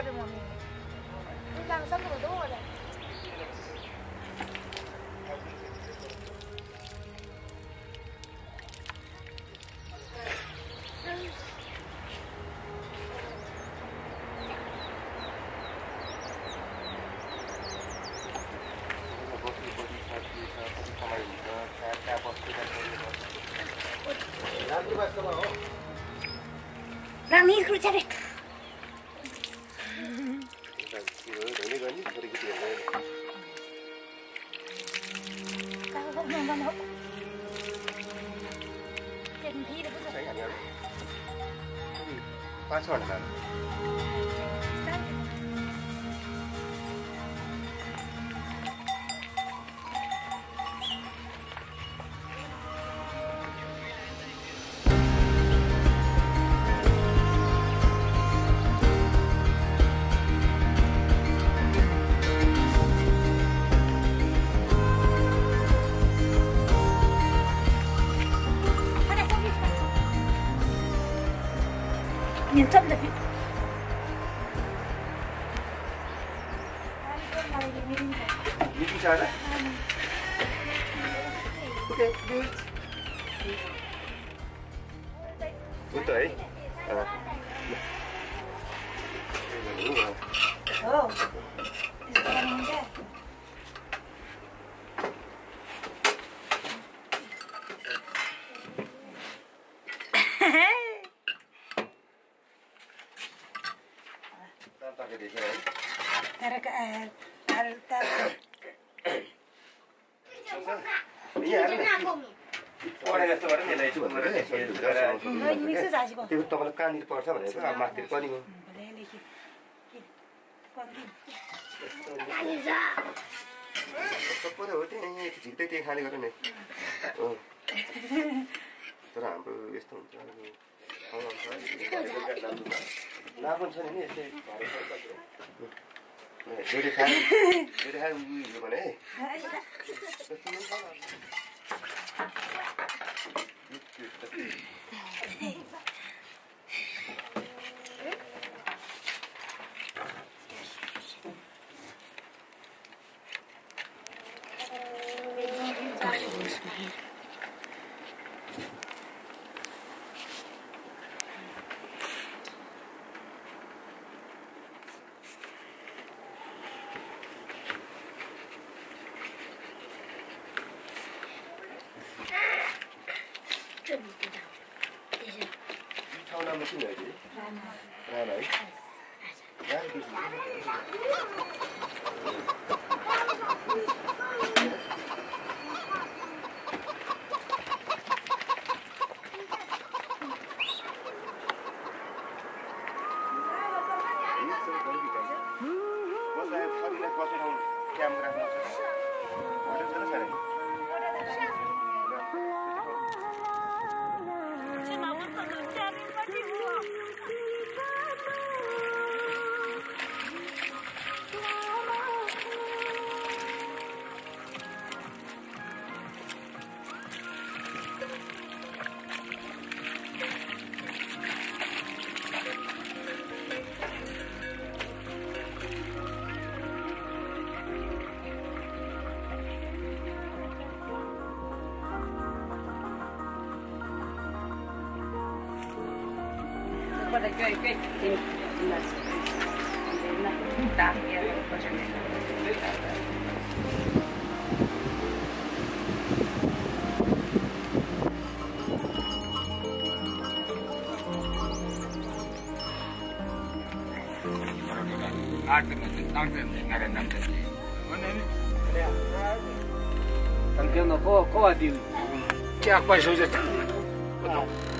あるもんね。みんなの作業どうあれ。La micro, chale. 关错ช่ meet each other? Okay, good. Good day. Uh, à. oh, it's coming there. Tara ka, Alp. त्यो तपाईँलाई कहाँनिर पर्छ भनेर माथि पनि हो पऱ्यो हो त्यहाँ झिक्दै त्यही खाने गरेर नि तर हाम्रो यस्तो हुन्छ नि यस्तै धेरै खाए धेरै खाए उयो भने All right. That'd Guarda che che che Tantiano ko ko adi. Kya pa so jata. Kupar kya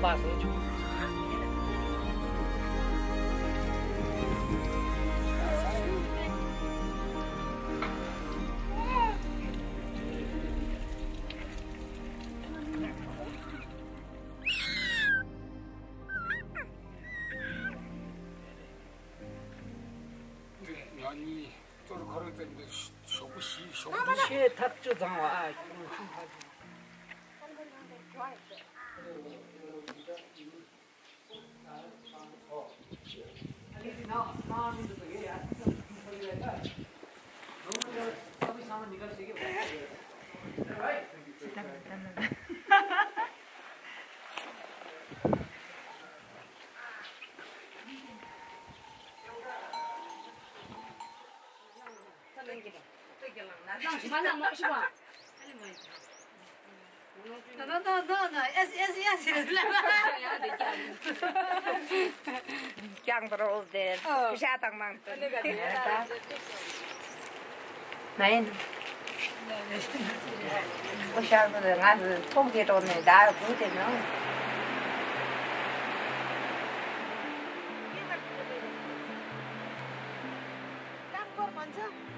八十对你是可能这里的手不洗手不去他就脏了啊抓一个 Chẳng phải để xa tăng mang Nein. có sao bây giờ ngàn không kia rồi này đã cứ thế nữa Kantor manja. Aduh, nah, bagian. Kita kisah mana ya, lagi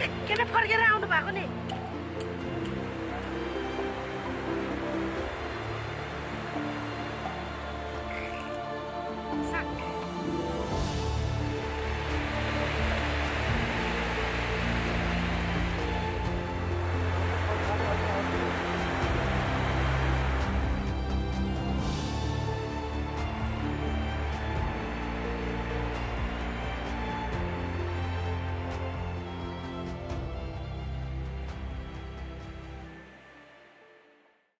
किन फर्केर आउनु भएको नि?